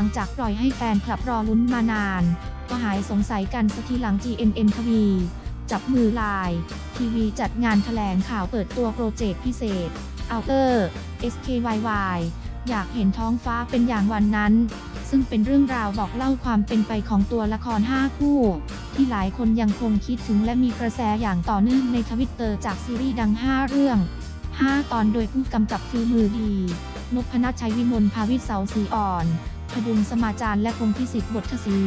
หลังจากปล่อยให้แฟนคลับรอลุ้นมานาน ก็หายสงสัยกันสักทีหลัง GNN ทวี จับมือ LINE TV จัดงานแถลงข่าวเปิดตัวโปรเจกต์พิเศษ Our Skyy อยากเห็นท้องฟ้าเป็นอย่างวันนั้น ซึ่งเป็นเรื่องราวบอกเล่าความเป็นไปของตัวละคร 5 คู่ ที่หลายคนยังคงคิดถึงและมีกระแสอย่างต่อเนื่องในทวิตเตอร์จากซีรีส์ดัง 5 เรื่อง 5 ตอนโดยผู้กำกับฝีมือดีนพนัทชัยวิมลภาวิตเสาสีอ่อน พดุงสมาจารและพงพิสิทธิ์บทศี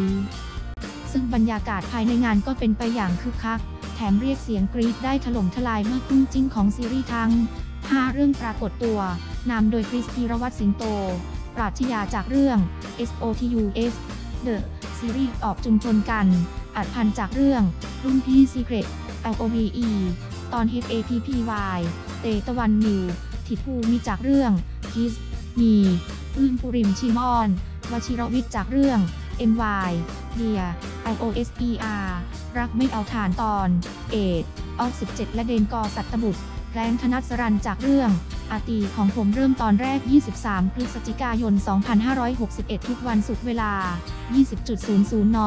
ซึ่งบรรยากาศภายในงานก็เป็นไปอย่างคึกคัก แถมเรียกเสียงกรี๊ดได้ถล่มทลายเมื่อคู่จิ้นของซีรีส์ทั้ง 5 เรื่องปรากฏตัวนำโดยคริสพีรวัตรสิงโต ปราชญาจากเรื่อง SOTUS The Series ออกจุมชนกัน อัดพันจากเรื่อง รุ่นพี่ Secret LOVE ตอน HAPPY เตตะวันมิวทิภูมีจากเรื่อง Kiss มี อื้นปุริมชิมอน วชิรวิทย์จากเรื่อง MY เดีย IOSER รักไม่เอาฐานตอน เอดออฟ17 และเดนกอสัตบุตรแรงธนัสรันจากเรื่อง อาตีของผมเริ่มตอนแรก 23 พฤศจิกายน 2561 ทุกวันศุกร์เวลา 20.00 น